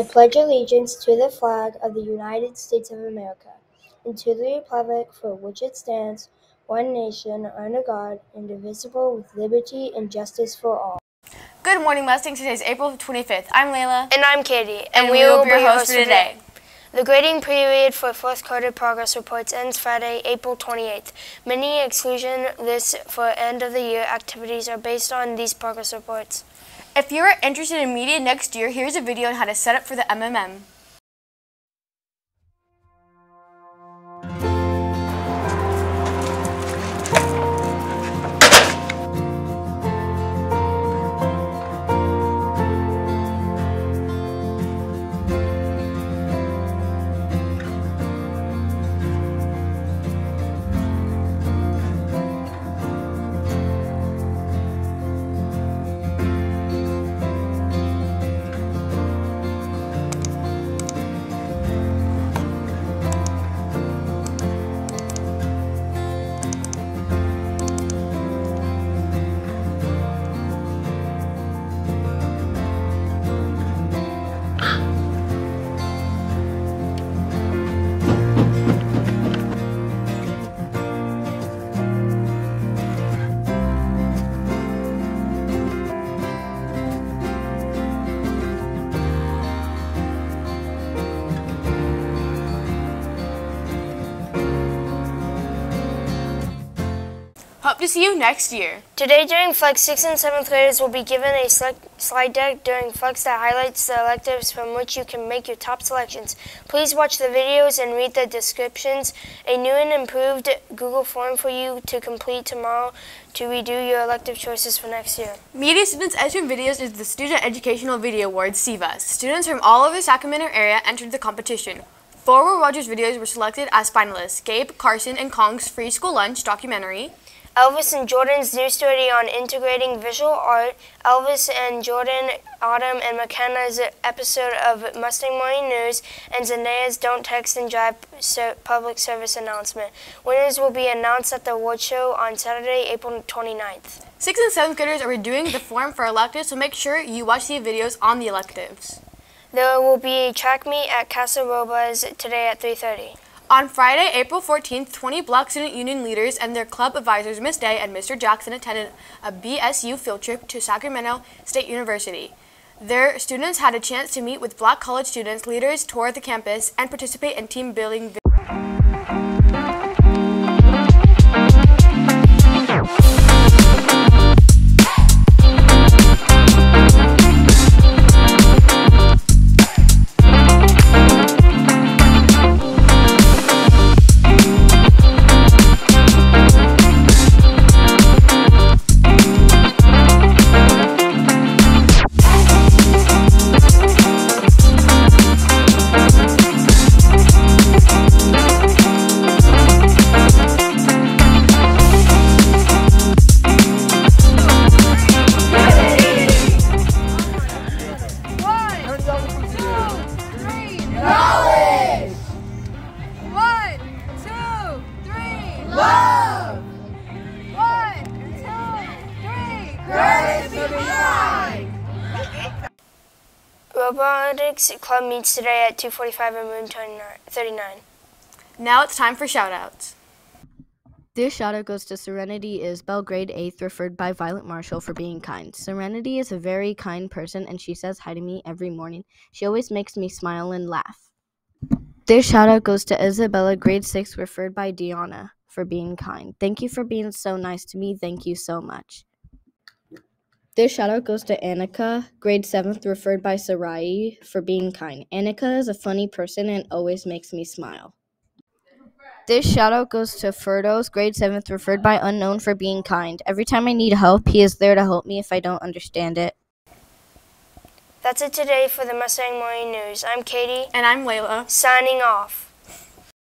I pledge allegiance to the flag of the United States of America and to the republic for which it stands, one nation, under God, indivisible, with liberty and justice for all. Good morning, Mustang. Today is April 25th. I'm Layla. And I'm Katie. And, we, will be your hosts for today. The grading period for fourth quarter progress reports ends Friday, April 28th. Many exclusion lists for end of the year activities are based on these progress reports. If you are interested in media next year, here's a video on how to set up for the MMM. To see you next year. Today during Flex, 6th and 7th graders will be given a slide deck during Flex that highlights the electives from which you can make your top selections. Please watch the videos and read the descriptions. A new and improved Google form for you to complete tomorrow to redo your elective choices for next year. Media Students Entering Videos is the Student Educational Video Awards, SEVAs. Students from all over the Sacramento area entered the competition. Four Will Rogers videos were selected as finalists, Gabe, Carson, and Kong's Free School Lunch documentary, Elvis and Jordan's new study on integrating visual art, Elvis and Jordan, Autumn and McKenna's episode of Mustang Morning News, and Zendaya's Don't Text and Drive public service announcement. Winners will be announced at the award show on Saturday, April 29th. Sixth and seventh graders are redoing the form for electives, so make sure you watch the videos on the electives. There will be a track meet at Casa Robles today at 3.30. On Friday, April 14th, 20 Black Student Union leaders and their club advisors, Miss Day and Mr. Jackson, attended a BSU field trip to Sacramento State University. Their students had a chance to meet with black college students, leaders, tour the campus, and participate in team building. Robotics Club meets today at 2.45 in room 39. Now it's time for shoutouts. This shout out goes to Serenity Isbell, grade 8th, referred by Violet Marshall for being kind. Serenity is a very kind person and she says hi to me every morning. She always makes me smile and laugh. This shout out goes to Isabella, grade 6, referred by Deanna for being kind. Thank you for being so nice to me. Thank you so much. This shout out goes to Annika, grade 7th, referred by Sarai for being kind. Annika is a funny person and always makes me smile. This shout out goes to Ferdos, grade 7th, referred by Unknown for being kind. Every time I need help, he is there to help me if I don't understand it. That's it today for the Mustang Morning News. I'm Katie. And I'm Layla. Signing off.